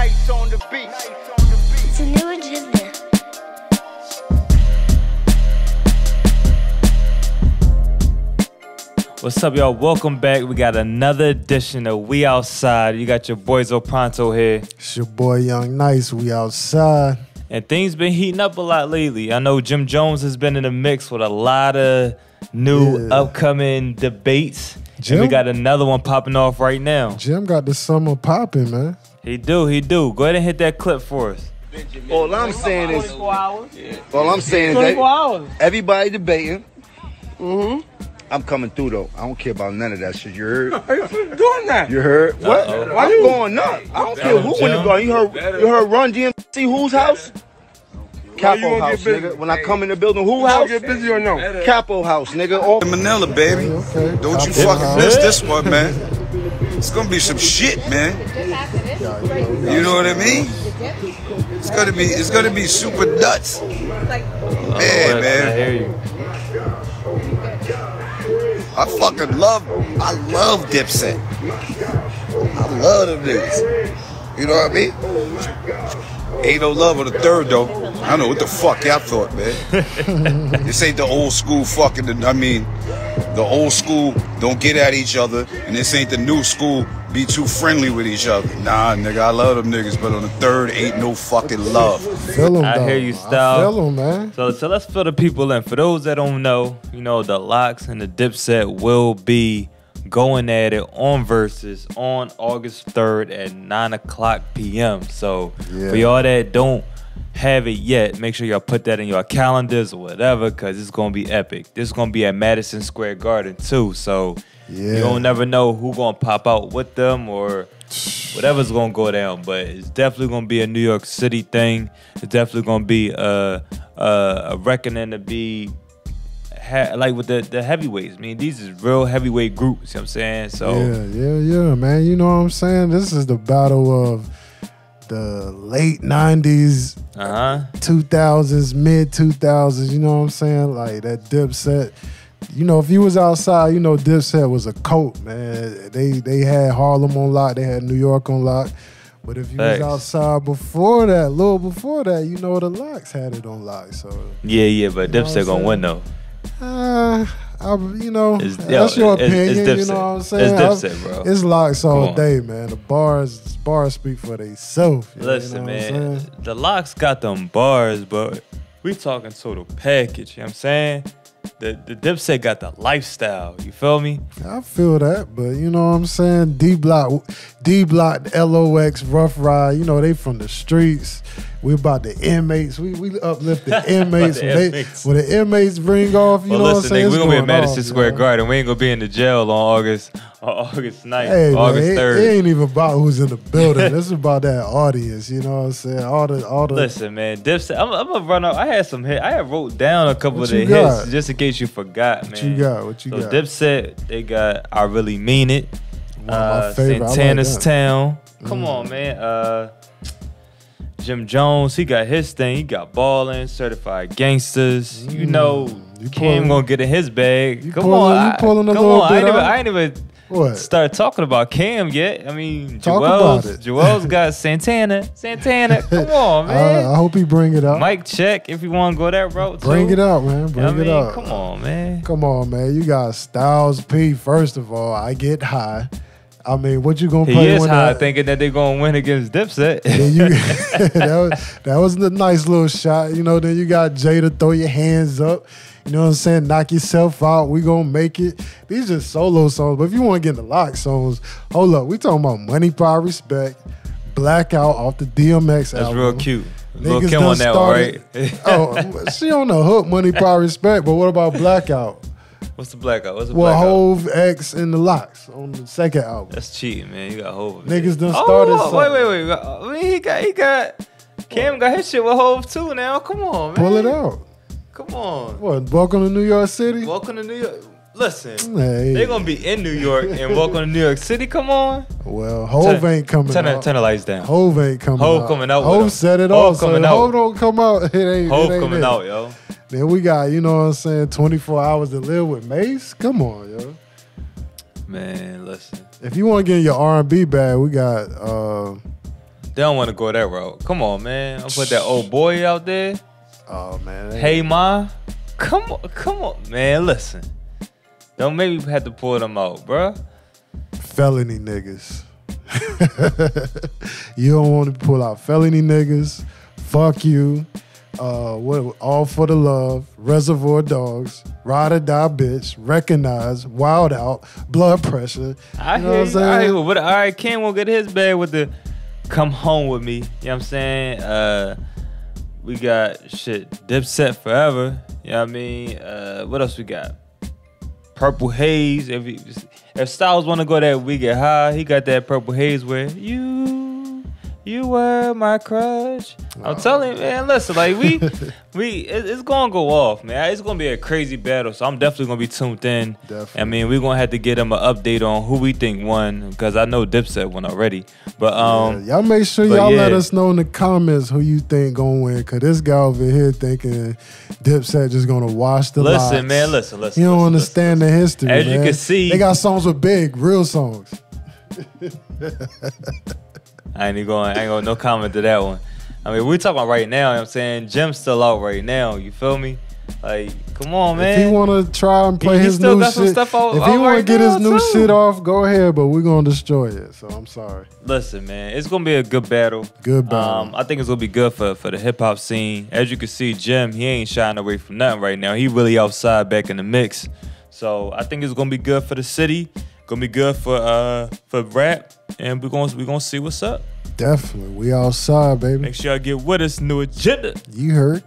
Nice on the beat. It's a new agenda. What's up, y'all? Welcome back. We got another edition of We Outside. You got your boys Opronto here. It's your boy Young Nice. We outside. And things been heating up a lot lately. I know Jim Jones has been in the mix with a lot of new Yeah. upcoming debates. And Jim? we got another one popping off right now. Jim got the summer popping, man. He do, he do. Go ahead and hit that clip for us. All I'm saying is, all I'm saying is that everybody debating. Mm-hmm. I'm coming through though. I don't care about none of that shit. You heard? doing that? You heard? What? Uh-oh. Why you going up? I don't care who in the Jim. go. You heard? You heard? Run DMC who's house? Capo house, get busy? nigga. When I come in the building, who I'll house? get busy or no? Capo house, nigga. All Manila, baby. Okay. Don't you Capo fucking miss this one, man. It's gonna be some shit, man. You know what I mean? It's gonna be it's gonna be super nuts. Man, man. I hear you. I fucking love I love Dipset. I love them niggas. You know what I mean? Ain't no love on the third though. I don't know what the fuck y'all thought, man. this ain't the old school fucking I mean the old school don't get at each other, and this ain't the new school be too friendly with each other. Nah, nigga, I love them niggas, but on the third ain't no fucking love. Feel him, I though. hear you, I Style. feel him, man. So, so let's fill the people in. For those that don't know, you know, the LOX and the dipset will be going at it on Verzuz on August 3rd at 9 o'clock p.m. So Yeah. for y'all that don't have it yet, make sure y'all put that in your calendars or whatever, because it's gonna be epic. This is gonna be at Madison Square Garden too. So Yeah. you don't never know who gonna pop out with them or whatever's gonna go down. But it's definitely gonna be a New York City thing. It's definitely gonna be a a, a reckoning to be ha- like with the, the heavyweights. I mean, these is real heavyweight groups. You know what I'm saying? So Yeah, yeah, yeah, man. You know what I'm saying? This is the battle of the late 90s, uh huh. 2000s, mid 2000s. You know what I'm saying? Like that Dipset. You know, if you was outside, you know Dipset was a cult, man. They they had Harlem on lock, they had New York on lock. But if you Thanks. was outside before that, a little before that, you know the LOX had it on lock. So, Yeah, yeah, but Dipset gonna win though. uh, I, you know, It's- that's yo, your it's- it's opinion. you know what I'm saying? It's? Dipset, I- bro. It's LOX all day, man. The bars, bars speak for themselves. Listen, man, the LOX got them bars, but we talking total package. You know what I'm saying? The the Dipset got the lifestyle. You feel me? I feel that, but you know what I'm saying? D Block, D Block, LOX, Rough Ride, you know, they from the streets. We about the inmates. We we uplift the inmates. the when, they- when the inmates bring off, you well, know what I'm saying? nigga, we gonna be at Madison off, Square. Garden. We ain't gonna be in the jail on August on August 9th, Hey, August it, 3rd. it ain't even about who's in the building. this is about that audience. You know what I'm saying? All the all the Listen, man, Dipset. I'm, I'm gonna run up. I had some hit. I had wrote down a couple What of the hits just in case you forgot, man. What you got? What you so got? Dipset, they got I really mean it. One of my Uh, favorite. I like Santana's. Town. Come Mm. on, man. Uh, Jim Jones, he got his thing. He got ballin', certified gangsters. You know, Mm. You pulling- gonna get in his bag. you come pulling- on, you I- pulling a come little on. I ain't, even. I ain't even What? start talking about Cam yet. I mean, Talk Juelz, about it. Juelz got Santana. Santana, come on, I, man. I hope he bring it out. Mike check if you want to go that route. bring too. it out, man. Bring I mean, it out. come on, man. Come on, man. You got Styles P. First of all, I get high. I mean, what you gonna He play is when high, that- thinking that they're gonna win against Dipset. You, that, was, that was a nice little shot. You know, then you got Jada throw your hands up. You know what I'm saying? Knock yourself out. We gonna make it. These are solo songs. But if you want to get in the lock songs, hold up. We talking about Money, Power, Respect, Blackout off the DMX album. That's album. real cute. Lil Kim on that one, right? oh, she on the hook, Money, Power, Respect. But what about Blackout? What's the blackout? What's the Well, blackout? Hov X and the LOX on the second album. That's cheating, man. You got Hov. Niggas done oh, started Wait, something. wait, wait. I mean, he got, he got. Cam got his shit with Hov too. Now, come on, man. Pull it out. Come on. What? Welcome to New York City. Welcome to New York. Listen, Hey. they're gonna be in New York and welcome to New York City. Come on. Well, Hov Turn- ain't coming Turn, the- out. turn the lights down. Hov ain't coming Hov out. coming out Hov said it Hov all. So coming if out. Hov don't come out. It ain't. Hov it ain't coming it. out, yo. Then we got, you know what I'm saying, 24 hours to live with Mase. Come on, yo. Man, listen. If you want to get your R&B bag, we got uh, They don't want to go that route. Come on, man. I put that old boy out there. Oh man. Hey ma, come on, come on, man. Listen, don't make me have to pull them out, bruh. felony niggas. you don't want to pull out felony niggas. Fuck you. Uh, what? All for the love. Reservoir Dogs. Ride or die, bitch. Recognize. Wild out. Blood pressure. I You know hear what I'm. I hear saying? you. But all right, Ken will get his bag with the come home with me. You know what I'm saying? Uh, we got shit Dipset forever. You know what I mean? Uh, what else we got? Purple Haze. If he, if Styles want to go that we get high, he got that Purple Haze where you you were my crush. I'm telling you, man. Listen, like we we it- it's gonna go off, man. It's gonna be a crazy battle. So I'm definitely gonna be tuned in. Definitely. I mean, we're gonna have to get him an update on who we think won because I know Dipset won already. But um, Yeah, y'all make sure y'all let us know in the comments who you think gonna win. Cause this guy over here thinking Dipset just gonna wash the Listen, lots. man, listen, listen, You don't listen, understand the history. As you can see- they got songs with big, real songs. I ain't going. I ain't going no comment to that one. I mean, we talking about right now. You know what I'm saying Jim's still out right now. You feel me? Like, come on, man. If he want to try and play he his still new got some shit, stuff out- if he want right to get his new too. shit off, go ahead. But we're gonna destroy it. So I'm sorry. Listen, man, it's gonna be a good battle. Good battle. Um, I think it's gonna be good for for the hip hop scene. As you can see, Jim, he ain't shying away from nothing right now. He really outside back in the mix. So I think it's gonna be good for the city. Gonna be good for uh for rap, and we're gonna we gonna see what's up. Definitely, we all outside, baby. Make sure y'all get with us. New agenda. You heard.